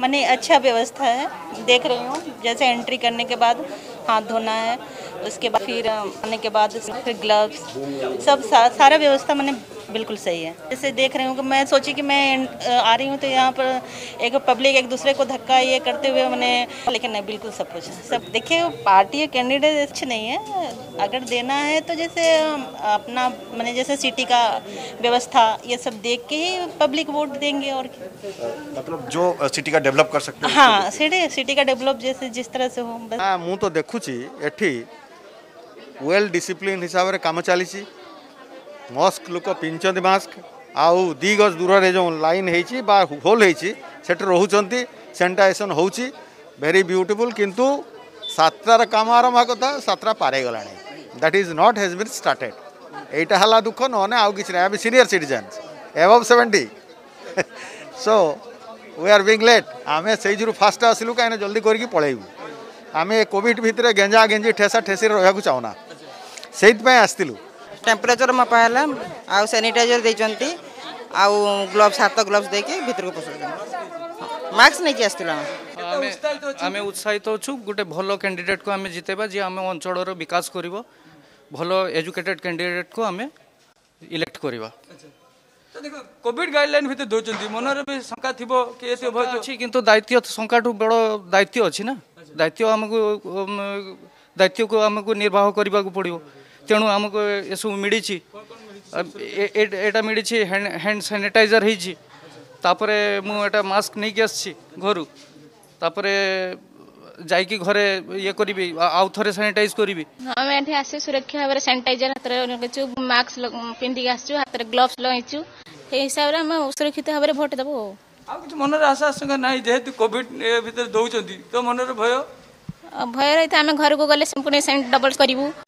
मैंने अच्छा व्यवस्था है देख रही हूँ जैसे एंट्री करने के बाद हाथ धोना है उसके बाद फिर आने के बाद फिर ग्लव्स सब सा, सारा व्यवस्था मैंने बिल्कुल सही है जैसे देख रहे हूँ कि मैं सोची कि मैं आ रही हूँ तो यहाँ पर एक पब्लिक एक दूसरे को धक्का ये करते हुए मैंने लेकिन नहीं बिल्कुल सब कुछ सब देखिए पार्टी या कैंडिडेट अच्छे नहीं है अगर देना है तो जैसे अपना मैंने जैसे सिटी का व्यवस्था ये सब देख के ही पब्लिक वोट देंगे और मतलब जो सिटी का डेवलप कर सकते हाँ सिटी सिटी का डेवलप जैसे जिस तरह से हो हाँ मुझे तो देखुची वेल डिसिप्लिन हिसाब से কাম चली मस्क लोक पिंधे मास्क आउ दि गज दूर से जो लाइन होोल होती रोचानिटाइजेसन हो भेरी ब्यूटिफुल कितु सतटार काम आरंभ कथा सतटा पारेगला that is not has been started यहीटा है दुख ना आउ कि ना senior citizen above seventy so we are being late आम से फास्ट आसलू कहीं जल्दी करके पलू आम कॉविड भितर गेंजा गेंजी ठेसा ठेसी रहा चाहूना से आसलू টেম্পরেচর ମପା ହେଲା ଆଉ ସାନିଟାଇଜର ଦେଇଛନ୍ତି ଆଉ ଗ୍ଲୋଭ୍ସ ହାତ ଗ୍ଲୋଭ୍ସ ଦେଇକି ଭିତରକୁ ପଶୁଛନ୍ତି ମାସ୍କ ନେଇକି ଆସିଥିଲୁ ଆମେ ଆମେ ଉତ୍ସାହିତ ଅଛୁ ଗୋଟେ ଭଲ କ୍ୟାଣ୍ଡିଡେଟ୍କୁ ଆମେ ଜିତେଇବା ଯିଏ ଆମ ଅଞ୍ଚଳର ବିକାଶ କରିବ ଭଲ ଏଜୁକେଟେଡ୍ କ୍ୟାଣ୍ଡିଡେଟ୍କୁ ଆମେ ଇଲେକ୍ଟ କରିବା କୋଭିଡ୍ ଗାଇଡଲାଇନ୍ ଭିତରେ ଦେଉଛନ୍ତି ମନରେ ବି ଶଙ୍କା ଥିବ କି ଏତେ ଉଭୟ ଅଛି କିନ୍ତୁ ଦାୟିତ୍ୱ ଶଙ୍କାଠୁ ବଡ଼ ଦାୟିତ୍ୱ ଅଛି ନା ଦାୟିତ୍ୱ ଆମକୁ ଦାୟିତ୍ୱକୁ ଆମକୁ ନିର୍ବାହ କରିବାକୁ ପଡ଼ିବ ତେଣୁ ଆମକୁ ଏସବୁ ମିଳିଛି ଏଇଟା ମିଳିଛି ହ୍ୟାଣ୍ଡ ସାନିଟାଇଜର୍ ହେଇଛି ତାପରେ ମୁଁ ଏଇଟା ମାସ୍କ ନେଇକି ଆସିଛି ଘରୁ ତାପରେ ଯାଇକି ଘରେ ଇଏ କରିବି ଆଉ ଥରେ ସାନିଟାଇଜ କରିବି ଆମେ ଏଠି ଆସିଛୁ ସୁରକ୍ଷା ଭାବରେ ସାନିଟାଇଜର ହାତରେ ଲଗେଇଛୁ ମାସ୍କ ପିନ୍ଧିକି ଆସିଛୁ ହାତରେ ଗ୍ଲୋଭ୍ସ ଲଗାଇଛୁ ସେଇ ହିସାବରେ ଆମେ সুরক্ষিত ଭାବରେ ভোট ଦେବୁ ଆଉ କିଛି ମନରେ ଆଶା ଆଶଙ୍କା ନାହିଁ ଯେହେତୁ କୋଭିଡ ଭିତରେ ଦେଉଛନ୍ତି ତ ମନରେ ଭୟ ଭୟ ରହିଥାଏ ଆମେ ଘରକୁ ଗଲେ ସମ୍ପୂର୍ଣ୍ଣ ଡବଲ କରିବୁ